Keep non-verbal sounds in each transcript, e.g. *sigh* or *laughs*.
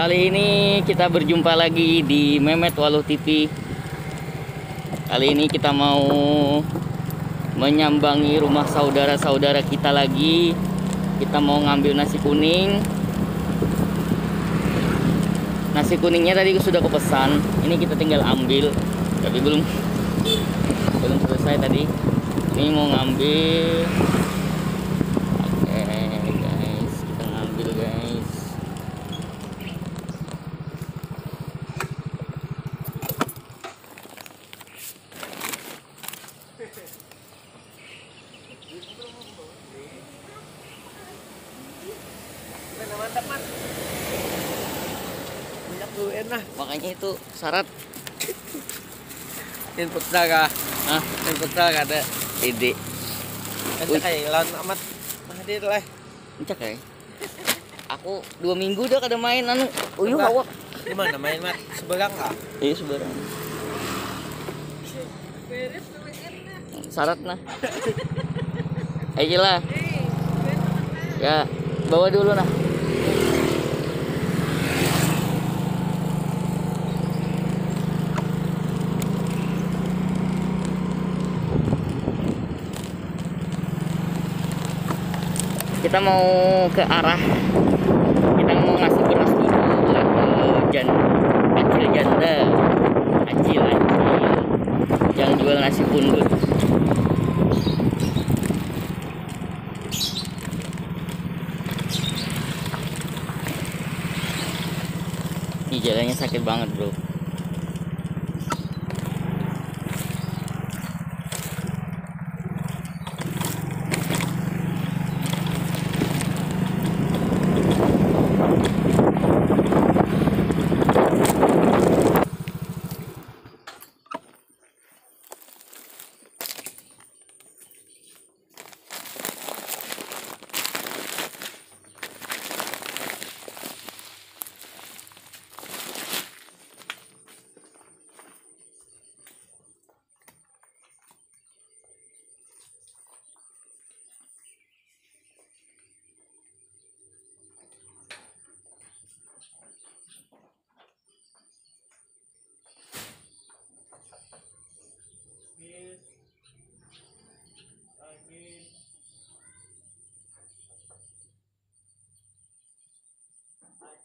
Kali ini kita berjumpa lagi di Memet Waluh TV. Kali ini kita mau menyambangi rumah saudara-saudara kita lagi. Kita mau ngambil nasi kuning. Nasi kuningnya tadi sudah kepesan. Ini kita tinggal ambil, tapi belum belum selesai tadi. Ini mau ngambil. Oke guys, kita ngambil guys. mantap mas banyak duit nah Makanya itu syarat input daga ah input daga ada ide Wih. kayak lawan amat hadir lah Encak ya. Aku dua minggu dah kada main anu uyuh Apa? awak. di mana main mat sebegang kah Iya sebenarnya. Syarat nah. *laughs* Ayo lah. Ya, bawa dulu nah. Kita mau ke arah kita mau ngasih beras dulu ke jan acil janda. Acil acil. Yang jual nasi pundut. Ini jalannya sakit banget bro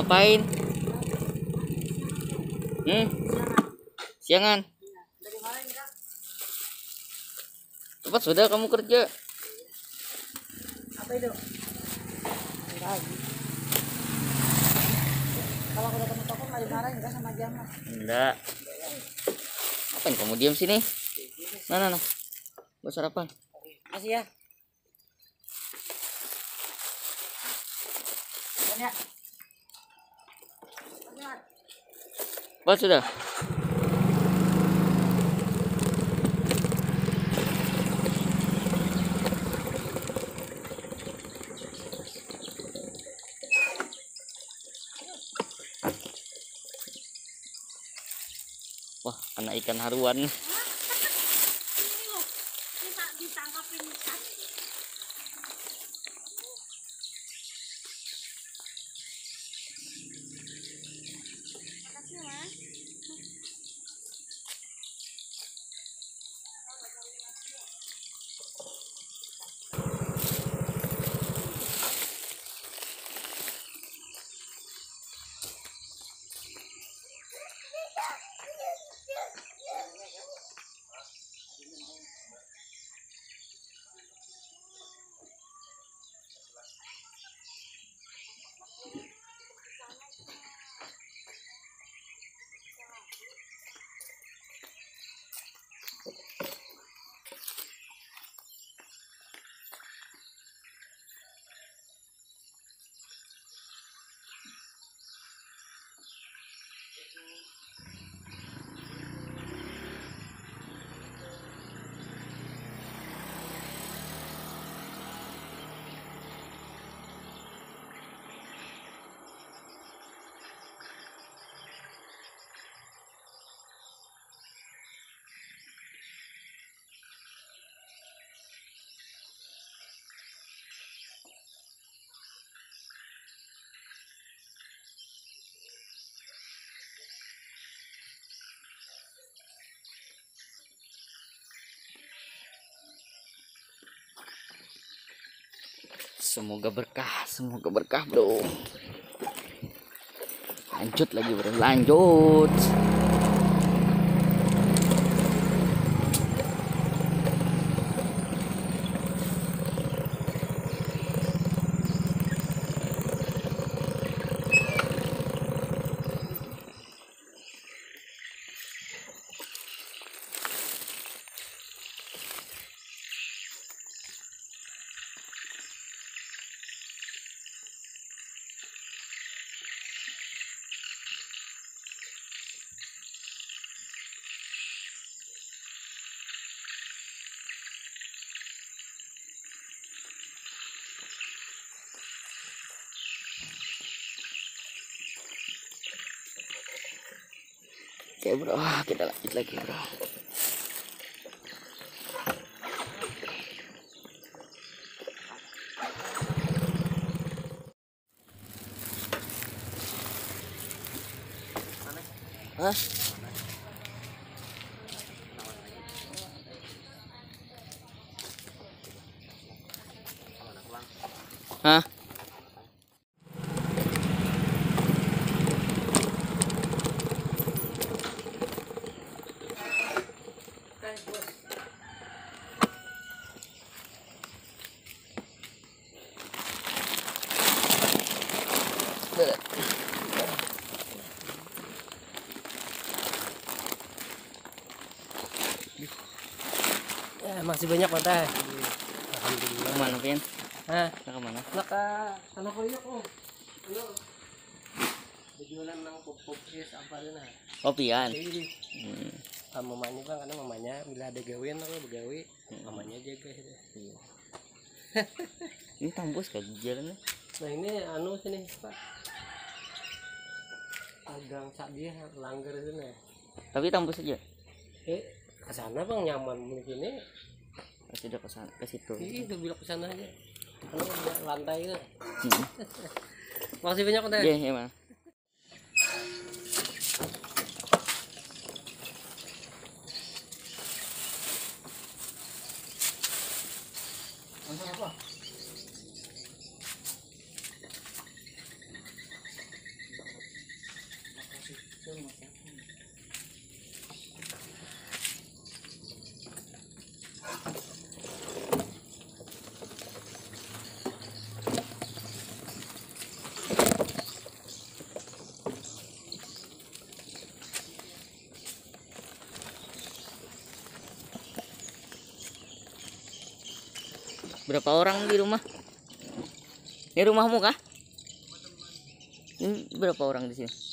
ngapain hmm siangan cepat sudah kamu kerja apa itu? Kalau aku datang ke toko nggak dimarahin kan sama Jamal. enggak apa kamu diam sini nah nah nah buat sarapan Kasih ya. Banyak. Buat sudah Wah, anak ikan haruan. Semoga berkah semoga berkah bro. Lanjut lagi bro. Lanjut Oke bro, kita lanjut lagi bro. Hah? Hah? Ya, masih banyak mata. Alhamdulillah. Ke mana Pin? Hah? Kita ke mana? Naka, tanah koyok oh. Ayo. Tujuanan nang pop-pop guys apa na. Kopian. Hmm. ah, mamanya bang, karena mamanya bila ada gawean aku begawe, mamanya jaga gitu. Iya. *laughs* Ini tembus kan jalannya? Nah ini anu sini pak. Agang sak dia langgar sini. Tapi tembus aja. Eh, ke sana bang nyaman begini. Masih udah ke sana, ke situ. Ih, udah bilang ke sana aja. Ada lantai itu. Hmm. *laughs* Makasih banyak teh. Iya, iya, Bang. Berapa orang di rumah? Ini rumahmu kah? Ini berapa orang di sini?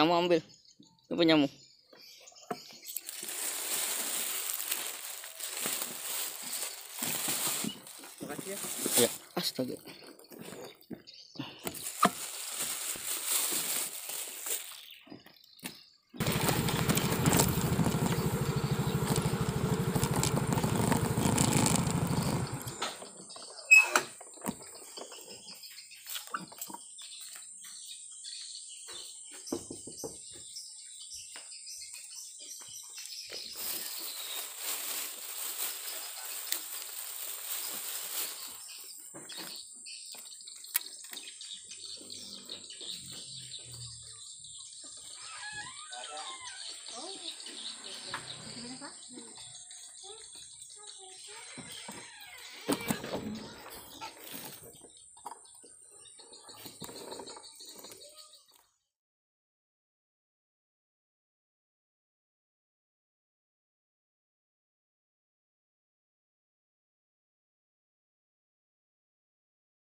kamu ambil. Itu punyamu. Makasih ya. Ya. Astaga.